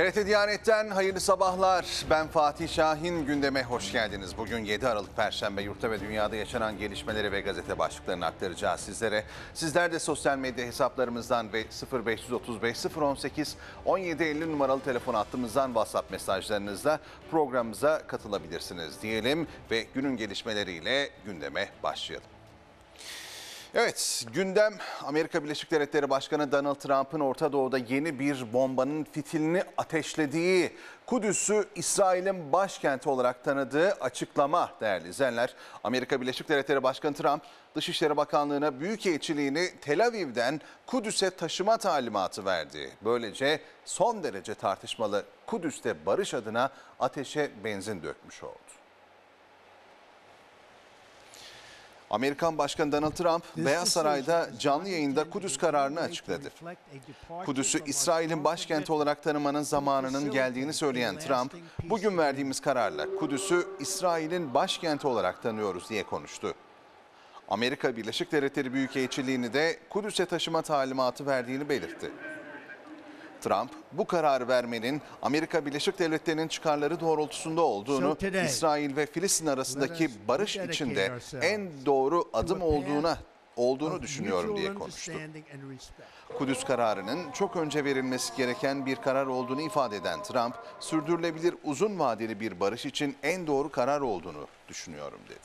TRT Diyanet'ten hayırlı sabahlar. Ben Fatih Şahin. Gündeme hoş geldiniz. Bugün 7 Aralık Perşembe yurtta ve dünyada yaşanan gelişmeleri ve gazete başlıklarını aktaracağız sizlere. Sizler de sosyal medya hesaplarımızdan ve 0535 018 1750 numaralı telefon hattımızdan WhatsApp mesajlarınızla programımıza katılabilirsiniz diyelim ve günün gelişmeleriyle gündeme başlayalım. Evet, gündem Amerika Birleşik Devletleri Başkanı Donald Trump'ın Orta Doğu'da yeni bir bombanın fitilini ateşlediği, Kudüs'ü İsrail'in başkenti olarak tanıdığı açıklama değerli izleyenler. Amerika Birleşik Devletleri Başkanı Trump, Dışişleri Bakanlığı'na Büyükelçiliğini Tel Aviv'den Kudüs'e taşıma talimatı verdi. Böylece son derece tartışmalı Kudüs'te barış adına ateşe benzin dökmüş oldu. Amerikan Başkanı Donald Trump, Beyaz Saray'da canlı yayında Kudüs kararını açıkladı. Kudüs'ü İsrail'in başkenti olarak tanımanın zamanının geldiğini söyleyen Trump, bugün verdiğimiz kararla Kudüs'ü İsrail'in başkenti olarak tanıyoruz diye konuştu. Amerika Birleşik Devletleri Büyükelçiliğini de Kudüs'e taşıma talimatı verdiğini belirtti. Trump bu kararı vermenin Amerika Birleşik Devletleri'nin çıkarları doğrultusunda olduğunu, İsrail ve Filistin arasındaki barış içinde en doğru adım olduğuna olduğunu düşünüyorum diye konuştu. Kudüs kararının çok önce verilmesi gereken bir karar olduğunu ifade eden Trump, sürdürülebilir uzun vadeli bir barış için en doğru karar olduğunu düşünüyorum dedi.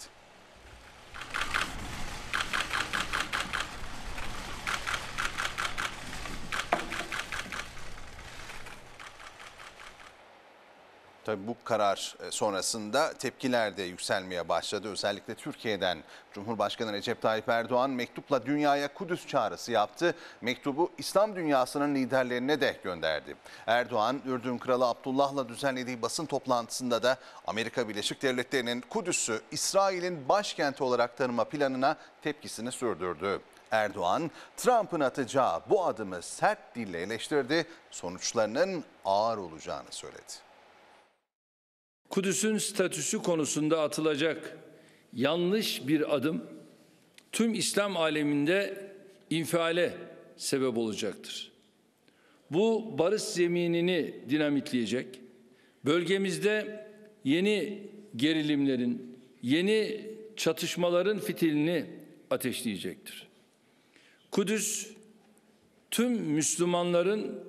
Tabii bu karar e, sonrasında tepkiler de yükselmeye başladı. Özellikle Türkiye'den Cumhurbaşkanı Recep Tayyip Erdoğan mektupla dünyaya Kudüs çağrısı yaptı. Mektubu İslam dünyasının liderlerine de gönderdi. Erdoğan, Ürdün Kralı Abdullah'la düzenlediği basın toplantısında da Amerika Birleşik Devletleri'nin Kudüs'ü İsrail'in başkenti olarak tanıma planına tepkisini sürdürdü. Erdoğan, Trump'ın atacağı bu adımı sert dille eleştirdi, sonuçlarının ağır olacağını söyledi. Kudüs'ün statüsü konusunda atılacak yanlış bir adım tüm İslam aleminde infiale sebep olacaktır. Bu barış zeminini dinamitleyecek, bölgemizde yeni gerilimlerin, yeni çatışmaların fitilini ateşleyecektir. Kudüs tüm Müslümanların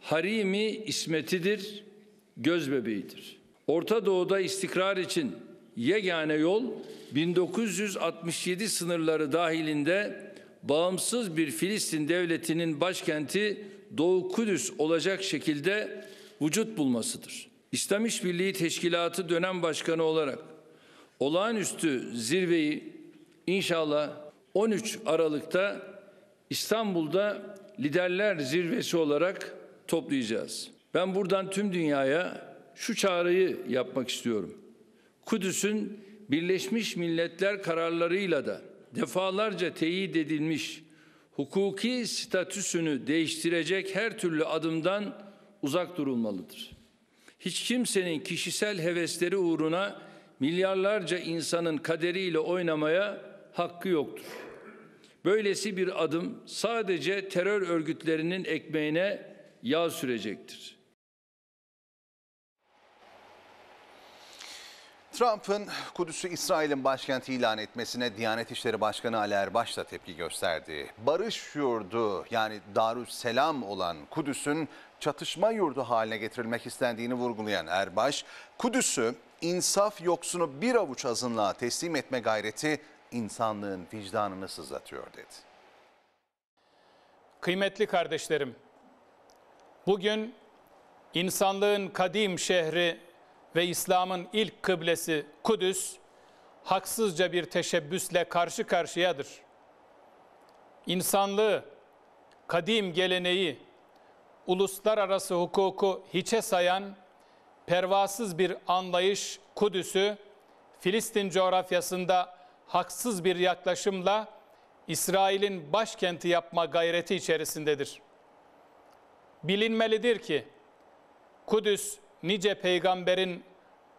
harimi ismetidir, gözbebeğidir. Orta Doğu'da istikrar için yegane yol 1967 sınırları dahilinde bağımsız bir Filistin devletinin başkenti Doğu Kudüs olacak şekilde vücut bulmasıdır. İslam İşbirliği Teşkilatı dönem başkanı olarak olağanüstü zirveyi inşallah 13 Aralık'ta İstanbul'da liderler zirvesi olarak toplayacağız. Ben buradan tüm dünyaya şu çağrıyı yapmak istiyorum. Kudüs'ün Birleşmiş Milletler kararlarıyla da defalarca teyit edilmiş hukuki statüsünü değiştirecek her türlü adımdan uzak durulmalıdır. Hiç kimsenin kişisel hevesleri uğruna milyarlarca insanın kaderiyle oynamaya hakkı yoktur. Böylesi bir adım sadece terör örgütlerinin ekmeğine yağ sürecektir. Trump'ın Kudüs'ü İsrail'in başkenti ilan etmesine Diyanet İşleri Başkanı Ali Erbaş da tepki gösterdi. Barış yurdu yani Darüsselam olan Kudüs'ün çatışma yurdu haline getirilmek istendiğini vurgulayan Erbaş, Kudüs'ü insaf yoksunu bir avuç azınlığa teslim etme gayreti insanlığın vicdanını sızlatıyor dedi. Kıymetli kardeşlerim, bugün insanlığın kadim şehri ve İslam'ın ilk kıblesi Kudüs haksızca bir teşebbüsle karşı karşıyadır. İnsanlığı, kadim geleneği, uluslararası hukuku hiçe sayan pervasız bir anlayış Kudüs'ü Filistin coğrafyasında haksız bir yaklaşımla İsrail'in başkenti yapma gayreti içerisindedir. Bilinmelidir ki Kudüs nice peygamberin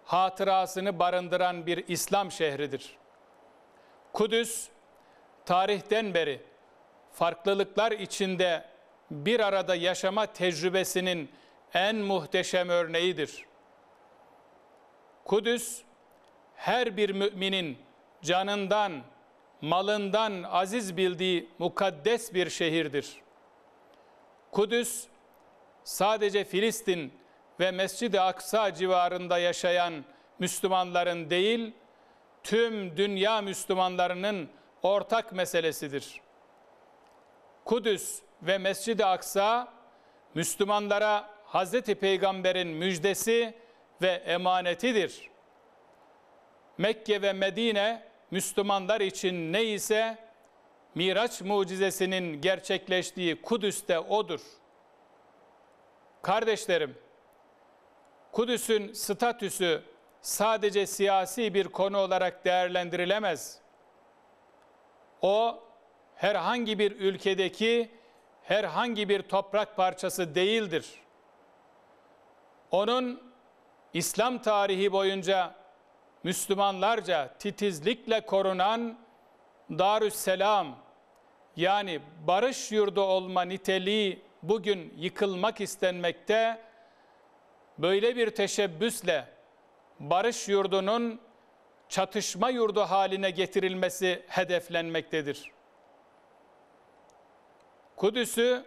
hatırasını barındıran bir İslam şehridir. Kudüs tarihten beri farklılıklar içinde bir arada yaşama tecrübesinin en muhteşem örneğidir. Kudüs her bir müminin canından, malından aziz bildiği mukaddes bir şehirdir. Kudüs sadece Filistin ve Mescid-i Aksa civarında yaşayan Müslümanların değil, tüm dünya Müslümanlarının ortak meselesidir. Kudüs ve Mescid-i Aksa Müslümanlara Hz. Peygamber'in müjdesi ve emanetidir. Mekke ve Medine Müslümanlar için ne ise Miraç mucizesinin gerçekleştiği Kudüs'te odur. Kardeşlerim, Kudüs'ün statüsü sadece siyasi bir konu olarak değerlendirilemez. O herhangi bir ülkedeki herhangi bir toprak parçası değildir. Onun İslam tarihi boyunca Müslümanlarca titizlikle korunan Darüsselam yani barış yurdu olma niteliği bugün yıkılmak istenmekte. Böyle bir teşebbüsle barış yurdunun çatışma yurdu haline getirilmesi hedeflenmektedir. Kudüs'ü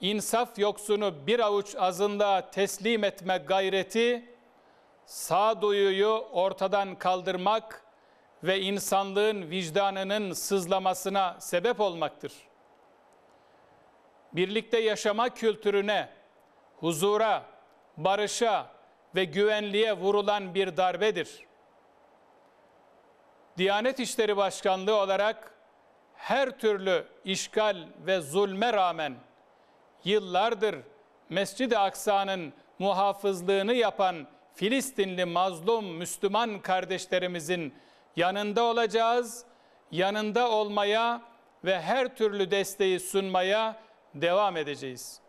insaf yoksunu bir avuç azınlığa teslim etme gayreti sağduyuyu ortadan kaldırmak ve insanlığın vicdanının sızlamasına sebep olmaktır. Birlikte yaşama kültürüne, huzura, barışa ve güvenliğe vurulan bir darbedir. Diyanet İşleri Başkanlığı olarak her türlü işgal ve zulme rağmen yıllardır Mescid-i Aksa'nın muhafızlığını yapan Filistinli mazlum Müslüman kardeşlerimizin yanında olacağız, yanında olmaya ve her türlü desteği sunmaya devam edeceğiz.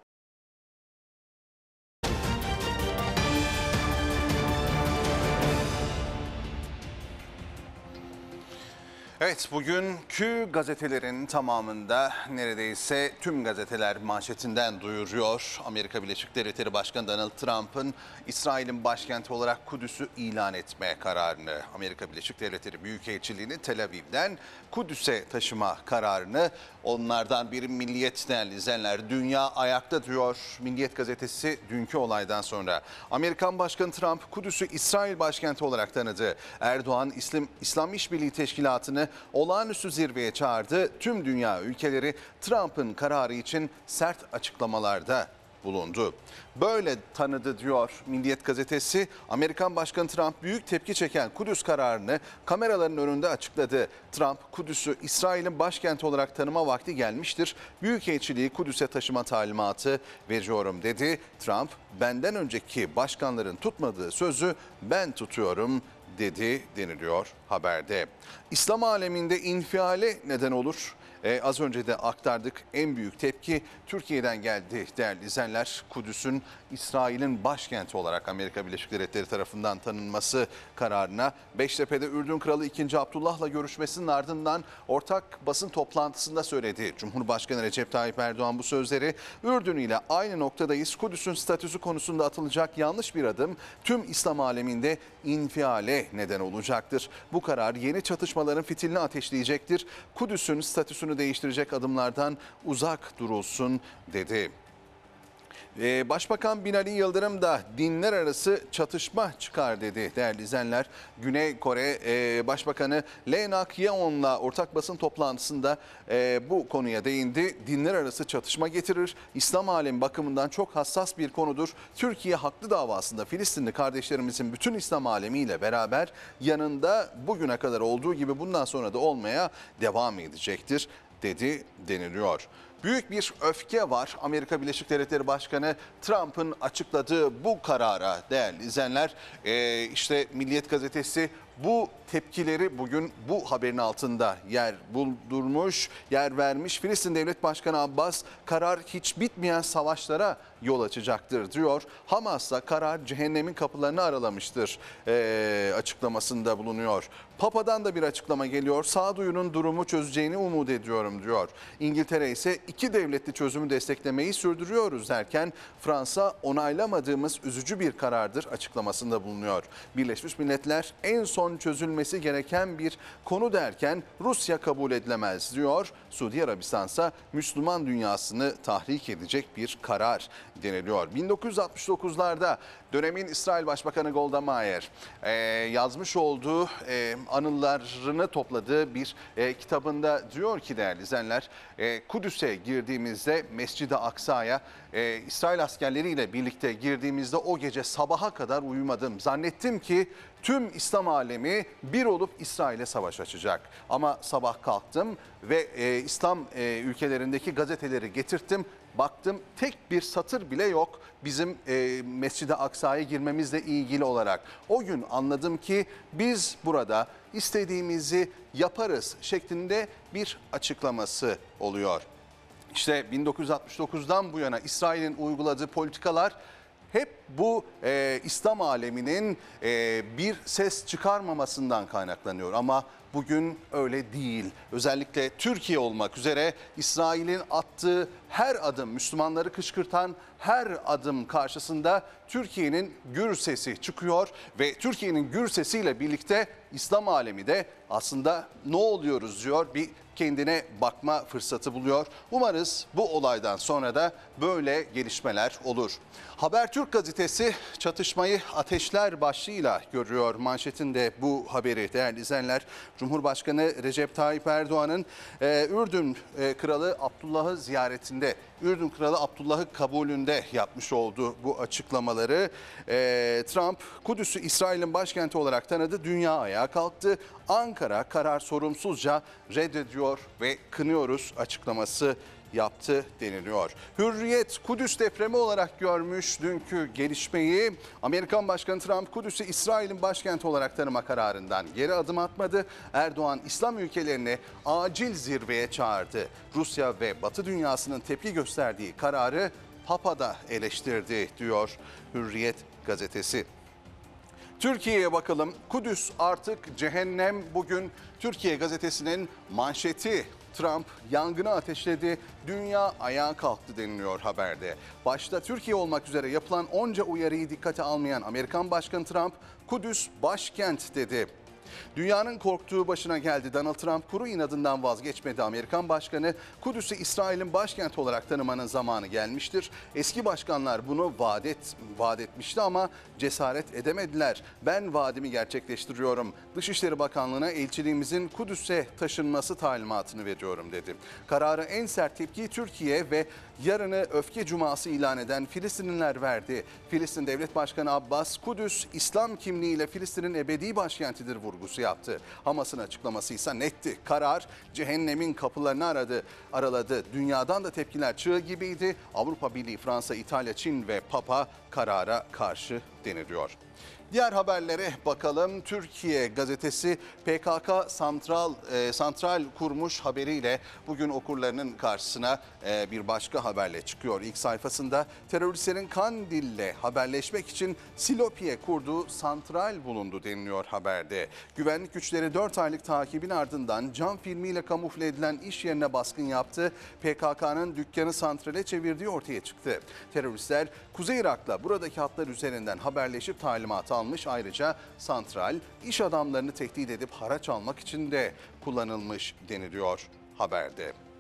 Evet bugünkü gazetelerin tamamında neredeyse tüm gazeteler manşetinden duyuruyor. Amerika Birleşik Devletleri Başkanı Donald Trump'ın İsrail'in başkenti olarak Kudüs'ü ilan etme kararını, Amerika Birleşik Devletleri Büyükelçiliğini Tel Aviv'den Kudüs'e taşıma kararını onlardan biri Milliyet değerli izleyenler. Dünya ayakta diyor Milliyet gazetesi dünkü olaydan sonra. Amerikan Başkanı Trump Kudüs'ü İsrail başkenti olarak tanıdı. Erdoğan İslam, İslam İşbirliği Teşkilatı'nı olağanüstü zirveye çağırdı. Tüm dünya ülkeleri Trump'ın kararı için sert açıklamalarda bulundu. Böyle tanıdı diyor Milliyet gazetesi. Amerikan Başkanı Trump büyük tepki çeken Kudüs kararını kameraların önünde açıkladı. Trump Kudüs'ü İsrail'in başkenti olarak tanıma vakti gelmiştir. Büyükelçiliği Kudüs'e taşıma talimatı veriyorum dedi. Trump benden önceki başkanların tutmadığı sözü ben tutuyorum dedi deniliyor haberde. İslam aleminde infiale neden olur. Ee, az önce de aktardık en büyük tepki Türkiye'den geldi değerli izleyenler. Kudüs'ün İsrail'in başkenti olarak Amerika Birleşik Devletleri tarafından tanınması kararına Beştepe'de Ürdün Kralı 2. Abdullah'la görüşmesinin ardından ortak basın toplantısında söyledi. Cumhurbaşkanı Recep Tayyip Erdoğan bu sözleri Ürdün ile aynı noktadayız. Kudüs'ün statüsü konusunda atılacak yanlış bir adım tüm İslam aleminde infiale neden olacaktır. Bu karar yeni çatışmaların fitilini ateşleyecektir. Kudüs'ün statüsünü değiştirecek adımlardan uzak durulsun dedi. Ee, Başbakan Binali Yıldırım da dinler arası çatışma çıkar dedi değerli izleyenler. Güney Kore e, Başbakanı Lee Nak-yeon'la ortak basın toplantısında e, bu konuya değindi. Dinler arası çatışma getirir. İslam alemi bakımından çok hassas bir konudur. Türkiye haklı davasında Filistinli kardeşlerimizin bütün İslam alemiyle beraber yanında bugüne kadar olduğu gibi bundan sonra da olmaya devam edecektir dedi deniliyor. Büyük bir öfke var. Amerika Birleşik Devletleri Başkanı Trump'ın açıkladığı bu karara değerli izleyenler. Ee, işte Milliyet Gazetesi bu tepkileri bugün bu haberin altında yer buldurmuş, yer vermiş. Filistin Devlet Başkanı Abbas karar hiç bitmeyen savaşlara yol açacaktır diyor. Hamas da karar cehennemin kapılarını aralamıştır eee, açıklamasında bulunuyor. Papa'dan da bir açıklama geliyor. Sağduyunun durumu çözeceğini umut ediyorum diyor. İngiltere ise iki devletli çözümü desteklemeyi sürdürüyoruz derken Fransa onaylamadığımız üzücü bir karardır açıklamasında bulunuyor. Birleşmiş Milletler en son çözülmesi gereken bir konu derken Rusya kabul edilemez diyor. Suudi Arabistan Müslüman dünyasını tahrik edecek bir karar deniliyor. 1969'larda dönemin İsrail Başbakanı Golda Meir e, yazmış olduğu e, anılarını topladığı bir e, kitabında diyor ki değerli izleyenler e, Kudüs'e girdiğimizde Mescid-i Aksa'ya e, İsrail askerleriyle birlikte girdiğimizde o gece sabaha kadar uyumadım. Zannettim ki tüm İslam alemi bir olup İsrail'e savaş açacak. Ama sabah kalktım ve e, İslam e, ülkelerindeki gazeteleri getirttim. Baktım tek bir satır bile yok bizim e, Mescid-i Aksa'ya girmemizle ilgili olarak. O gün anladım ki biz burada istediğimizi yaparız şeklinde bir açıklaması oluyor. İşte 1969'dan bu yana İsrail'in uyguladığı politikalar hep bu e, İslam aleminin e, bir ses çıkarmamasından kaynaklanıyor. Ama bugün öyle değil. Özellikle Türkiye olmak üzere İsrail'in attığı her adım, Müslümanları kışkırtan her adım karşısında Türkiye'nin gür sesi çıkıyor ve Türkiye'nin gür sesiyle birlikte İslam alemi de aslında ne oluyoruz diyor bir kendine bakma fırsatı buluyor. Umarız bu olaydan sonra da böyle gelişmeler olur. Habertürk gazetesi çatışmayı ateşler başlığıyla görüyor manşetinde bu haberi değerli izleyenler. Cumhurbaşkanı Recep Tayyip Erdoğan'ın e, Ürdün e, Kralı Abdullah'ı ziyaretinde, Ürdün Kralı Abdullah'ı kabulünde yapmış olduğu bu açıklamaları e, Trump Kudüs'ü İsrail'in başkenti olarak tanıdı. Dünya ayağa kalktı. Ankara karar sorumsuzca reddediyor ve kınıyoruz açıklaması yaptı deniliyor. Hürriyet Kudüs depremi olarak görmüş dünkü gelişmeyi. Amerikan Başkanı Trump Kudüs'ü İsrail'in başkenti olarak tanıma kararından geri adım atmadı. Erdoğan İslam ülkelerini acil zirveye çağırdı. Rusya ve Batı dünyasının tepki gösterdiği kararı Papa da eleştirdi diyor Hürriyet gazetesi. Türkiye'ye bakalım. Kudüs artık cehennem. Bugün Türkiye gazetesinin manşeti Trump yangını ateşledi, dünya ayağa kalktı deniliyor haberde. Başta Türkiye olmak üzere yapılan onca uyarıyı dikkate almayan Amerikan Başkanı Trump, Kudüs başkent dedi. Dünyanın korktuğu başına geldi. Donald Trump kuru inadından vazgeçmedi. Amerikan Başkanı Kudüs'ü İsrail'in başkenti olarak tanımanın zamanı gelmiştir. Eski başkanlar bunu vaat, et, vaat etmişti ama cesaret edemediler. Ben vaadimi gerçekleştiriyorum. Dışişleri Bakanlığı'na elçiliğimizin Kudüs'e taşınması talimatını veriyorum dedi. Kararı en sert tepkiyi Türkiye ve yarını öfke cuması ilan eden Filistinliler verdi. Filistin Devlet Başkanı Abbas, Kudüs İslam kimliğiyle Filistin'in ebedi başkentidir vurgusu yaptı. Hamas'ın açıklaması ise netti. Karar cehennemin kapılarını aradı, araladı. Dünyadan da tepkiler çığ gibiydi. Avrupa Birliği, Fransa, İtalya, Çin ve Papa karara karşı deniliyor. Diğer haberlere bakalım. Türkiye gazetesi PKK santral e, santral kurmuş haberiyle bugün okurlarının karşısına bir başka haberle çıkıyor. İlk sayfasında teröristlerin Kandil'le haberleşmek için Silopi'ye kurduğu santral bulundu deniliyor haberde. Güvenlik güçleri 4 aylık takibin ardından cam filmiyle kamufle edilen iş yerine baskın yaptı. PKK'nın dükkanı santrale çevirdiği ortaya çıktı. Teröristler Kuzey Irak'la buradaki hatlar üzerinden haberleşip talimat almış. Ayrıca santral iş adamlarını tehdit edip haraç almak için de kullanılmış deniliyor haberde.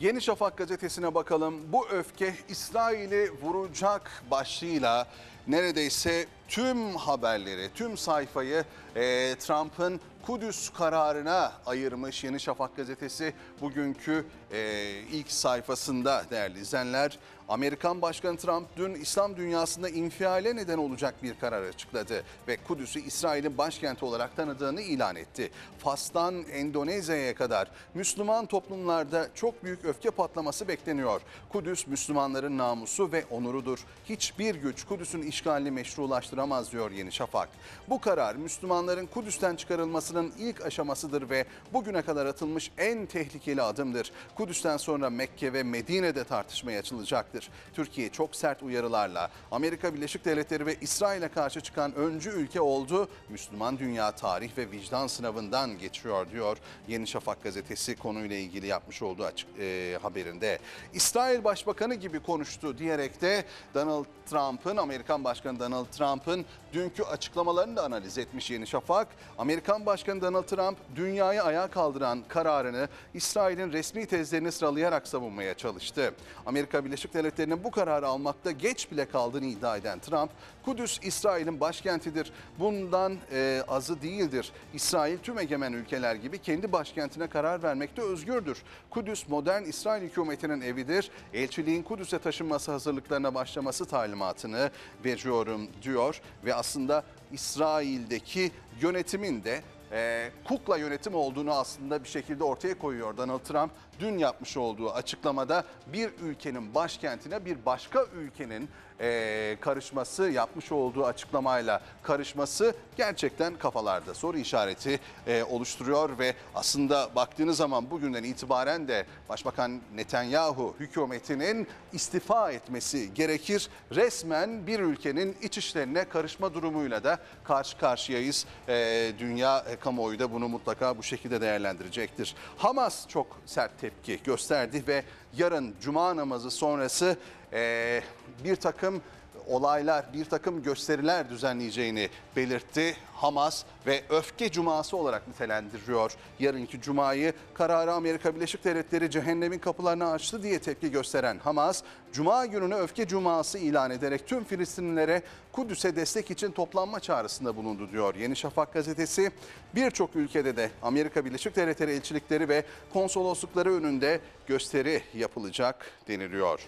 Yeni Şafak gazetesine bakalım. Bu öfke İsrail'i vuracak başlığıyla neredeyse tüm haberleri, tüm sayfayı e, Trump'ın Kudüs kararına ayırmış Yeni Şafak gazetesi bugünkü e, ilk sayfasında değerli izleyenler. Amerikan Başkanı Trump dün İslam dünyasında infiale neden olacak bir karar açıkladı ve Kudüs'ü İsrail'in başkenti olarak tanıdığını ilan etti. Fas'tan Endonezya'ya kadar Müslüman toplumlarda çok büyük öfke patlaması bekleniyor. Kudüs Müslümanların namusu ve onurudur. Hiçbir güç Kudüs'ün işgalini meşrulaştıramaz diyor Yeni Şafak. Bu karar Müslümanların Kudüs'ten çıkarılmasının ilk aşamasıdır ve bugüne kadar atılmış en tehlikeli adımdır. Kudüs'ten sonra Mekke ve Medine'de tartışmaya açılacaktır. Türkiye çok sert uyarılarla Amerika Birleşik Devletleri ve İsrail'e karşı çıkan öncü ülke oldu. Müslüman dünya tarih ve vicdan sınavından geçiyor diyor Yeni Şafak gazetesi konuyla ilgili yapmış olduğu açık e, haberinde. İsrail Başbakanı gibi konuştu diyerek de Donald Trump'ın Amerikan Başkanı Donald Trump'ın dünkü açıklamalarını da analiz etmiş Yeni Şafak. Amerikan Başkanı Donald Trump dünyayı ayağa kaldıran kararını İsrail'in resmi tezlerini sıralayarak savunmaya çalıştı. Amerika Birleşik Devletleri'nin bu kararı almakta geç bile kaldığını iddia eden Trump, Kudüs İsrail'in başkentidir. Bundan e, azı değildir. İsrail tüm egemen ülkeler gibi kendi başkentine karar vermekte özgürdür. Kudüs modern İsrail hükümetinin evidir. Elçiliğin Kudüs'e taşınması hazırlıklarına başlaması talimatını veriyorum diyor ve aslında İsrail'deki yönetimin de e, kukla yönetim olduğunu aslında bir şekilde ortaya koyuyor Donald Trump. Dün yapmış olduğu açıklamada bir ülkenin başkentine bir başka ülkenin e, karışması, yapmış olduğu açıklamayla karışması gerçekten kafalarda soru işareti e, oluşturuyor ve aslında baktığınız zaman bugünden itibaren de Başbakan Netanyahu hükümetinin istifa etmesi gerekir. Resmen bir ülkenin iç işlerine karışma durumuyla da karşı karşıyayız. E, dünya e, kamuoyu da bunu mutlaka bu şekilde değerlendirecektir. Hamas çok sert tepki gösterdi ve yarın cuma namazı sonrası e, bir takım olaylar, bir takım gösteriler düzenleyeceğini belirtti. Hamas ve öfke cuması olarak nitelendiriyor. Yarınki cumayı kararı Amerika Birleşik Devletleri cehennemin kapılarını açtı diye tepki gösteren Hamas, cuma gününü öfke cuması ilan ederek tüm Filistinlilere Kudüs'e destek için toplanma çağrısında bulundu diyor. Yeni Şafak gazetesi birçok ülkede de Amerika Birleşik Devletleri elçilikleri ve konsoloslukları önünde gösteri yapılacak deniliyor.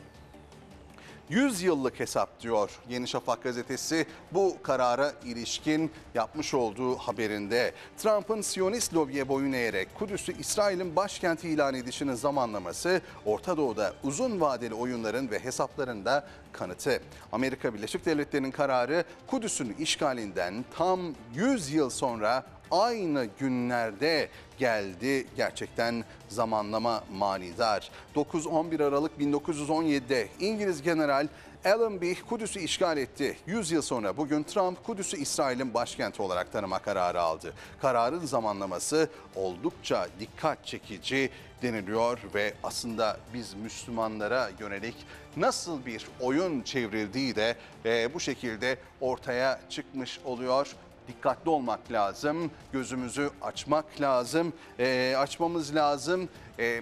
100 yıllık hesap diyor Yeni Şafak gazetesi bu karara ilişkin yapmış olduğu haberinde. Trump'ın Siyonist lobiye boyun eğerek Kudüs'ü İsrail'in başkenti ilan edişinin zamanlaması Orta Doğu'da uzun vadeli oyunların ve hesaplarında kanıtı. Amerika Birleşik Devletleri'nin kararı Kudüs'ün işgalinden tam 100 yıl sonra aynı günlerde geldi. Gerçekten zamanlama manidar. 9-11 Aralık 1917'de İngiliz General Allenby Kudüs'ü işgal etti. 100 yıl sonra bugün Trump Kudüs'ü İsrail'in başkenti olarak tanıma kararı aldı. Kararın zamanlaması oldukça dikkat çekici deniliyor ve aslında biz Müslümanlara yönelik nasıl bir oyun çevrildiği de e, bu şekilde ortaya çıkmış oluyor dikkatli olmak lazım. Gözümüzü açmak lazım. E, açmamız lazım. E,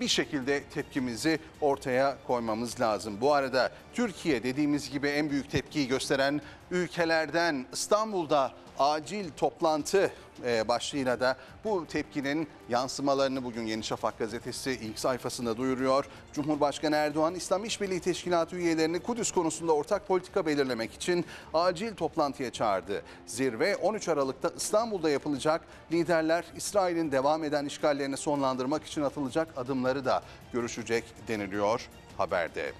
bir şekilde tepkimizi ortaya koymamız lazım. Bu arada Türkiye dediğimiz gibi en büyük tepkiyi gösteren ülkelerden İstanbul'da acil toplantı başlığıyla da bu tepkinin yansımalarını bugün Yeni Şafak gazetesi ilk sayfasında duyuruyor. Cumhurbaşkanı Erdoğan İslam İşbirliği Teşkilatı üyelerini Kudüs konusunda ortak politika belirlemek için acil toplantıya çağırdı. Zirve 13 Aralık'ta İstanbul'da yapılacak. Liderler İsrail'in devam eden işgallerini sonlandırmak için atılacak adımları da görüşecek deniliyor haberde.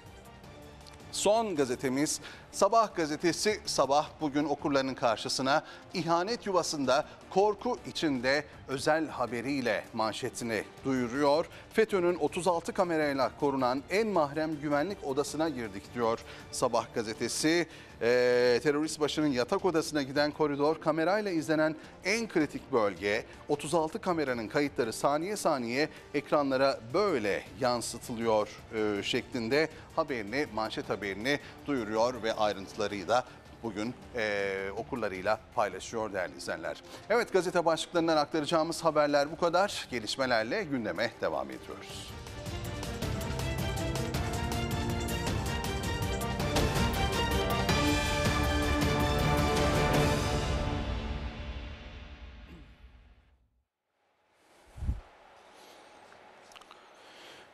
Son gazetemiz Sabah gazetesi Sabah bugün okurlarının karşısına ihanet yuvasında korku içinde özel haberiyle manşetini duyuruyor. FETÖ'nün 36 kamerayla korunan en mahrem güvenlik odasına girdik diyor Sabah gazetesi. Ee, terörist başının yatak odasına giden koridor kamerayla izlenen en kritik bölge. 36 kameranın kayıtları saniye saniye ekranlara böyle yansıtılıyor e, şeklinde haberini, manşet haberini duyuruyor ve ayrıntılarıyla da bugün e, okurlarıyla paylaşıyor değerli izleyenler. Evet gazete başlıklarından aktaracağımız haberler bu kadar. Gelişmelerle gündeme devam ediyoruz.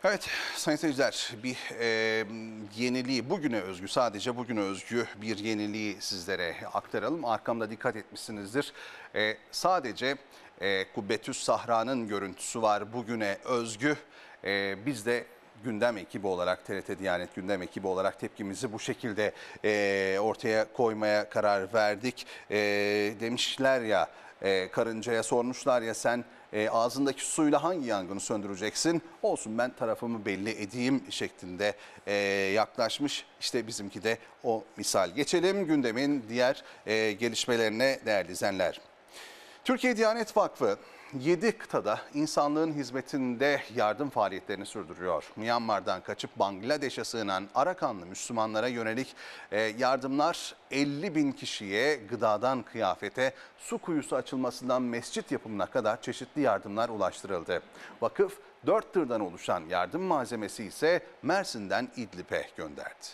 Evet sayın seyirciler bir e, yeniliği bugüne özgü sadece bugüne özgü bir yeniliği sizlere aktaralım. Arkamda dikkat etmişsinizdir. E, sadece e, Kubbetüs Sahra'nın görüntüsü var bugüne özgü. E, biz de gündem ekibi olarak TRT Diyanet gündem ekibi olarak tepkimizi bu şekilde e, ortaya koymaya karar verdik. E, demişler ya e, karıncaya sormuşlar ya sen e, ağzındaki suyla hangi yangını söndüreceksin? Olsun ben tarafımı belli edeyim şeklinde e, yaklaşmış. İşte bizimki de o misal. Geçelim gündemin diğer e, gelişmelerine değerli izleyenler. Türkiye Diyanet Vakfı 7 kıtada insanlığın hizmetinde yardım faaliyetlerini sürdürüyor. Myanmar'dan kaçıp Bangladeş'e sığınan Arakanlı Müslümanlara yönelik e, yardımlar 50 bin kişiye gıdadan kıyafete, su kuyusu açılmasından mescit yapımına kadar çeşitli yardımlar ulaştırıldı. Vakıf 4 tırdan oluşan yardım malzemesi ise Mersin'den İdlib'e gönderdi.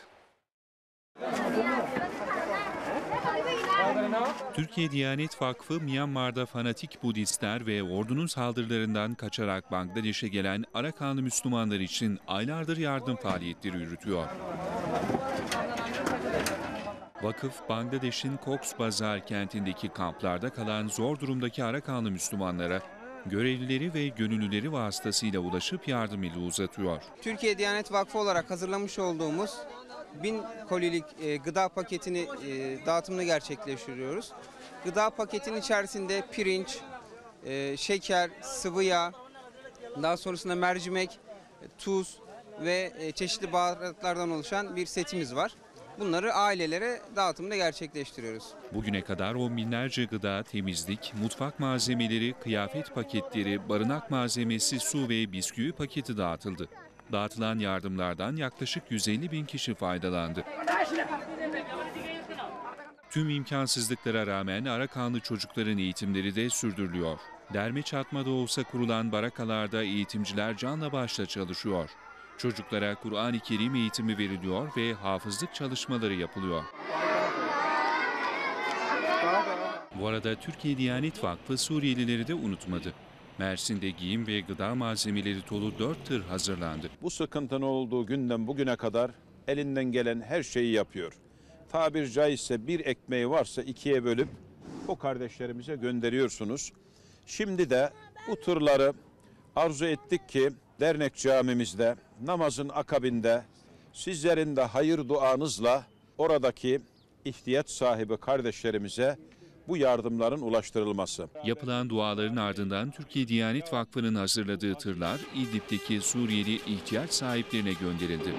Türkiye Diyanet Vakfı Myanmar'da fanatik Budistler ve ordunun saldırılarından kaçarak Bangladeş'e gelen Arakanlı Müslümanlar için aylardır yardım faaliyetleri yürütüyor. Vakıf, Bangladeş'in Cox Bazar kentindeki kamplarda kalan zor durumdaki Arakanlı Müslümanlara görevlileri ve gönüllüleri vasıtasıyla ulaşıp yardım eli uzatıyor. Türkiye Diyanet Vakfı olarak hazırlamış olduğumuz bin kolilik e, gıda paketini e, dağıtımını gerçekleştiriyoruz. Gıda paketinin içerisinde pirinç, e, şeker, sıvı yağ, daha sonrasında mercimek, e, tuz ve e, çeşitli baharatlardan oluşan bir setimiz var. Bunları ailelere dağıtımını gerçekleştiriyoruz. Bugüne kadar on binlerce gıda, temizlik, mutfak malzemeleri, kıyafet paketleri, barınak malzemesi, su ve bisküvi paketi dağıtıldı. Dağıtılan yardımlardan yaklaşık 150 bin kişi faydalandı. Tüm imkansızlıklara rağmen Arakanlı çocukların eğitimleri de sürdürülüyor. Derme çatma da olsa kurulan barakalarda eğitimciler canla başla çalışıyor. Çocuklara Kur'an-ı Kerim eğitimi veriliyor ve hafızlık çalışmaları yapılıyor. Bu arada Türkiye Diyanet Vakfı Suriyelileri de unutmadı. Mersin'de giyim ve gıda malzemeleri dolu 4 tır hazırlandı. Bu sıkıntının olduğu günden bugüne kadar elinden gelen her şeyi yapıyor. Tabir caizse bir ekmeği varsa ikiye bölüp o kardeşlerimize gönderiyorsunuz. Şimdi de bu tırları arzu ettik ki dernek camimizde namazın akabinde sizlerin de hayır duanızla oradaki ihtiyaç sahibi kardeşlerimize bu yardımların ulaştırılması. Yapılan duaların ardından Türkiye Diyanet Vakfı'nın hazırladığı tırlar İdlib'deki Suriyeli ihtiyaç sahiplerine gönderildi.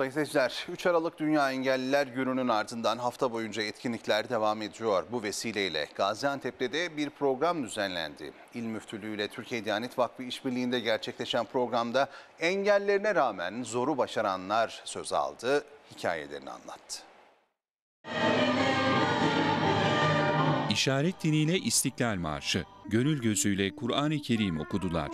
Sayın seyirciler, 3 Aralık Dünya Engelliler Günü'nün ardından hafta boyunca etkinlikler devam ediyor. Bu vesileyle Gaziantep'te de bir program düzenlendi. İl Müftülüğü ile Türkiye Diyanet Vakfı işbirliğinde gerçekleşen programda engellerine rağmen zoru başaranlar söz aldı, hikayelerini anlattı. İşaret diniyle İstiklal Marşı, gönül gözüyle Kur'an-ı Kerim okudular.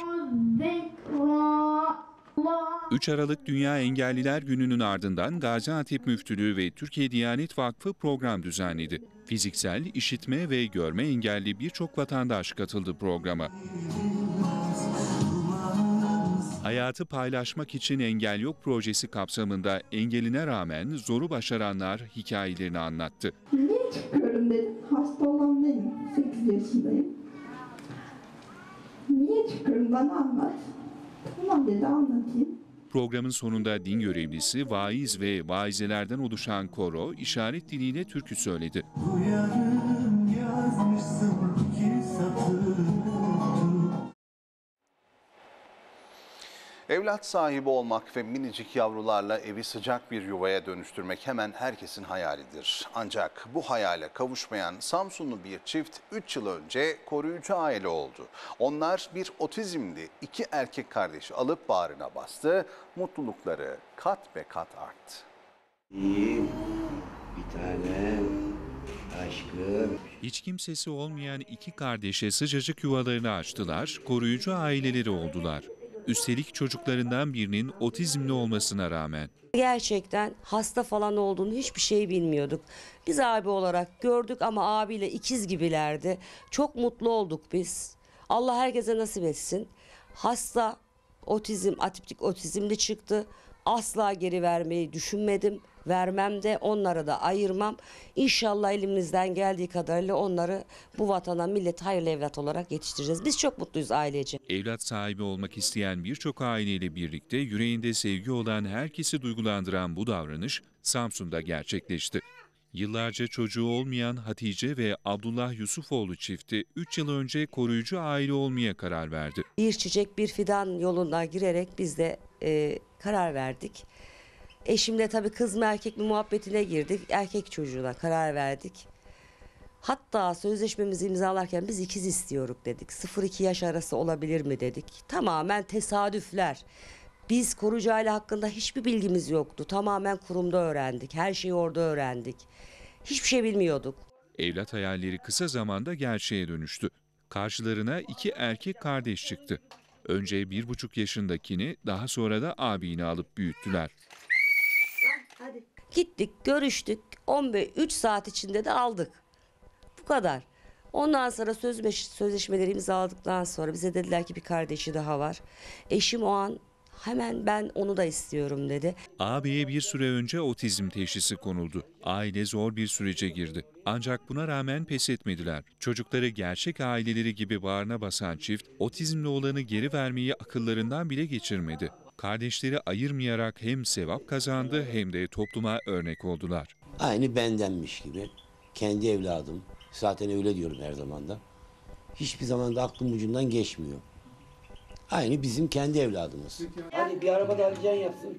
3 Aralık Dünya Engelliler Günü'nün ardından Gaziantep Müftülüğü ve Türkiye Diyanet Vakfı program düzenledi. Fiziksel, işitme ve görme engelli birçok vatandaş katıldı programa. Hayatı paylaşmak için Engel Yok projesi kapsamında engeline rağmen zoru başaranlar hikayelerini anlattı. Niye çıkıyorum dedim. Hasta olan benim. 8 yaşındayım. Niye çıkıyorum bana anlat. Tamam dedi anlatayım. Programın sonunda din görevlisi, vaiz ve vaizelerden oluşan koro işaret diliyle türkü söyledi. Yarım yazmışsın ki satır Evlat sahibi olmak ve minicik yavrularla evi sıcak bir yuvaya dönüştürmek hemen herkesin hayalidir. Ancak bu hayale kavuşmayan Samsunlu bir çift 3 yıl önce koruyucu aile oldu. Onlar bir otizmli iki erkek kardeşi alıp bağrına bastı. Mutlulukları kat be kat arttı. İyiyim. Bir tane aşkım. Hiç kimsesi olmayan iki kardeşe sıcacık yuvalarını açtılar, koruyucu aileleri oldular. Üstelik çocuklarından birinin otizmli olmasına rağmen. Gerçekten hasta falan olduğunu hiçbir şey bilmiyorduk. Biz abi olarak gördük ama abiyle ikiz gibilerdi. Çok mutlu olduk biz. Allah herkese nasip etsin. Hasta otizm, atiptik otizmli çıktı. Asla geri vermeyi düşünmedim. Vermem de onlara da ayırmam. İnşallah elimizden geldiği kadarıyla onları bu vatana, millet hayırlı evlat olarak yetiştireceğiz. Biz çok mutluyuz ailece. Evlat sahibi olmak isteyen birçok aileyle birlikte yüreğinde sevgi olan herkesi duygulandıran bu davranış Samsun'da gerçekleşti. Yıllarca çocuğu olmayan Hatice ve Abdullah Yusufoğlu çifti 3 yıl önce koruyucu aile olmaya karar verdi. Bir çiçek bir fidan yoluna girerek biz de e, karar verdik. Eşimle tabii kız mı erkek mi muhabbetine girdik. Erkek çocuğuna karar verdik. Hatta sözleşmemizi imzalarken biz ikiz istiyoruz dedik. 0-2 yaş arası olabilir mi dedik. Tamamen tesadüfler. Biz koruyucu aile hakkında hiçbir bilgimiz yoktu. Tamamen kurumda öğrendik. Her şeyi orada öğrendik. Hiçbir şey bilmiyorduk. Evlat hayalleri kısa zamanda gerçeğe dönüştü. Karşılarına iki erkek kardeş çıktı. Önce bir buçuk yaşındakini daha sonra da abini alıp büyüttüler. Gittik, görüştük. 15 3 saat içinde de aldık. Bu kadar. Ondan sonra sözleş, sözleşmeleri imzaladıktan sonra bize dediler ki bir kardeşi daha var. Eşim o an hemen ben onu da istiyorum dedi. Ağabeye bir süre önce otizm teşhisi konuldu. Aile zor bir sürece girdi. Ancak buna rağmen pes etmediler. Çocukları gerçek aileleri gibi bağrına basan çift, otizmli olanı geri vermeyi akıllarından bile geçirmedi. Kardeşleri ayırmayarak hem sevap kazandı hem de topluma örnek oldular. Aynı bendenmiş gibi. Kendi evladım. Zaten öyle diyorum her zaman da. Hiçbir zaman da aklım ucundan geçmiyor. Aynı bizim kendi evladımız. Hadi bir araba da alacaksın yapsın.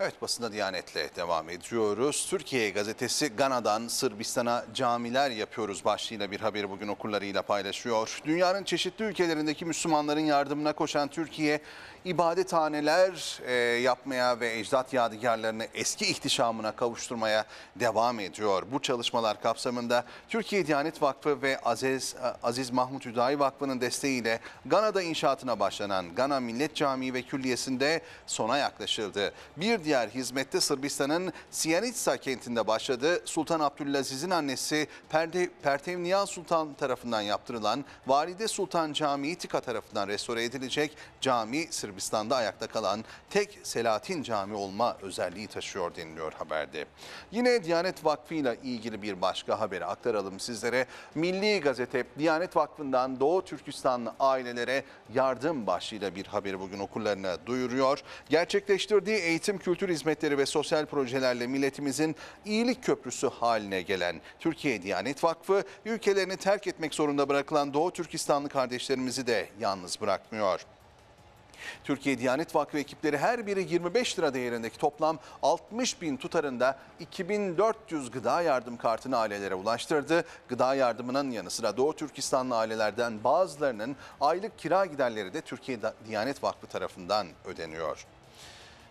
Evet basında Diyanet'le devam ediyoruz. Türkiye gazetesi Gana'dan Sırbistan'a camiler yapıyoruz başlığıyla bir haberi bugün okurlarıyla paylaşıyor. Dünyanın çeşitli ülkelerindeki Müslümanların yardımına koşan Türkiye ibadethaneler e, yapmaya ve ecdat yadigarlarını eski ihtişamına kavuşturmaya devam ediyor. Bu çalışmalar kapsamında Türkiye Diyanet Vakfı ve Aziz, Aziz Mahmut Hüdayi Vakfı'nın desteğiyle Gana'da inşaatına başlanan Gana Millet Camii ve Külliyesi'nde sona yaklaşıldı. Bir diğer hizmette Sırbistan'ın Siyanitsa kentinde başladı. Sultan Abdülaziz'in annesi Perde, Pertevniya Sultan tarafından yaptırılan Valide Sultan Camii TİKA tarafından restore edilecek. Cami Sırbistan'da ayakta kalan tek Selahattin Cami olma özelliği taşıyor deniliyor haberde. Yine Diyanet Vakfı ile ilgili bir başka haberi aktaralım sizlere. Milli Gazete Diyanet Vakfı'ndan Doğu Türkistanlı ailelere yardım başlığıyla bir haberi bugün okurlarına duyuruyor. Gerçekleştirdiği eğitim, kültür hizmetleri ve sosyal projelerle milletimizin iyilik köprüsü haline gelen Türkiye Diyanet Vakfı ülkelerini terk etmek zorunda bırakılan Doğu Türkistanlı kardeşlerimizi de yalnız bırakmıyor. Türkiye Diyanet Vakfı ekipleri her biri 25 lira değerindeki toplam 60 bin tutarında 2400 gıda yardım kartını ailelere ulaştırdı. Gıda yardımının yanı sıra Doğu Türkistanlı ailelerden bazılarının aylık kira giderleri de Türkiye Diyanet Vakfı tarafından ödeniyor.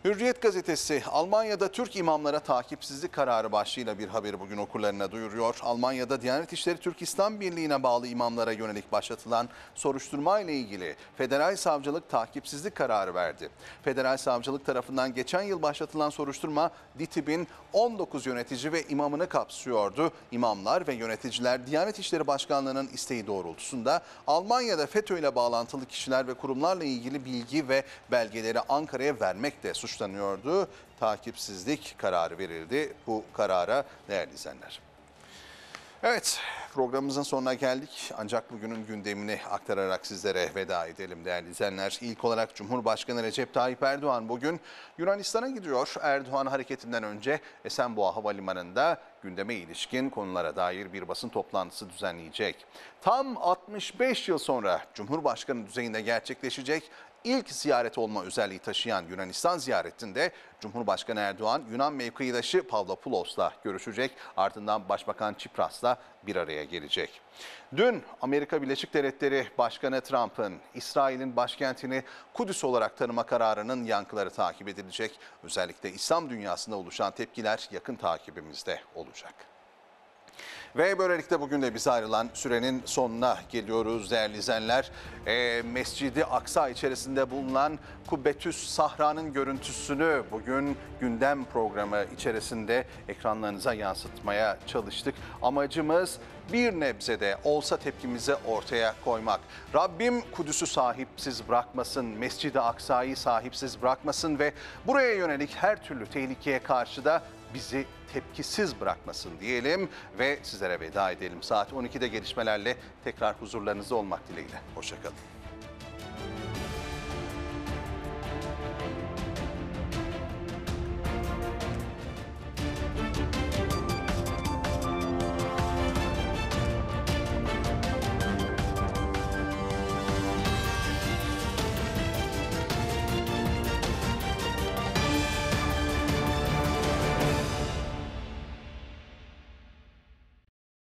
Hürriyet gazetesi Almanya'da Türk imamlara takipsizlik kararı başlığıyla bir haberi bugün okurlarına duyuruyor. Almanya'da Diyanet İşleri Türk İslam Birliği'ne bağlı imamlara yönelik başlatılan soruşturma ile ilgili Federal Savcılık takipsizlik kararı verdi. Federal Savcılık tarafından geçen yıl başlatılan soruşturma DİTİB'in 19 yönetici ve imamını kapsıyordu. İmamlar ve yöneticiler Diyanet İşleri Başkanlığı'nın isteği doğrultusunda Almanya'da FETÖ ile bağlantılı kişiler ve kurumlarla ilgili bilgi ve belgeleri Ankara'ya vermekte suçlanıyordu takipsizlik kararı verildi. Bu karara değerli izleyenler. Evet programımızın sonuna geldik ancak bugünün gündemini aktararak sizlere veda edelim değerli izleyenler. İlk olarak Cumhurbaşkanı Recep Tayyip Erdoğan bugün Yunanistan'a gidiyor. Erdoğan hareketinden önce Esenboğa Havalimanı'nda gündeme ilişkin konulara dair bir basın toplantısı düzenleyecek. Tam 65 yıl sonra Cumhurbaşkanı düzeyinde gerçekleşecek ilk ziyaret olma özelliği taşıyan Yunanistan ziyaretinde Cumhurbaşkanı Erdoğan Yunan mevkidaşı Pavlopoulos'la görüşecek. Ardından Başbakan Tsipras'la bir araya gelecek. Dün Amerika Birleşik Devletleri Başkanı Trump'ın İsrail'in başkentini Kudüs olarak tanıma kararının yankıları takip edilecek. Özellikle İslam dünyasında oluşan tepkiler yakın takibimizde olacak. Ve böylelikle bugün de bize ayrılan sürenin sonuna geliyoruz değerli izleyenler. Ee, Mescidi Aksa içerisinde bulunan Kubbetüs Sahra'nın görüntüsünü bugün gündem programı içerisinde ekranlarınıza yansıtmaya çalıştık. Amacımız bir nebze de olsa tepkimizi ortaya koymak. Rabbim Kudüs'ü sahipsiz bırakmasın, Mescid-i Aksa'yı sahipsiz bırakmasın ve buraya yönelik her türlü tehlikeye karşı da bizi tepkisiz bırakmasın diyelim ve sizlere veda edelim. Saat 12'de gelişmelerle tekrar huzurlarınızda olmak dileğiyle. Hoşçakalın.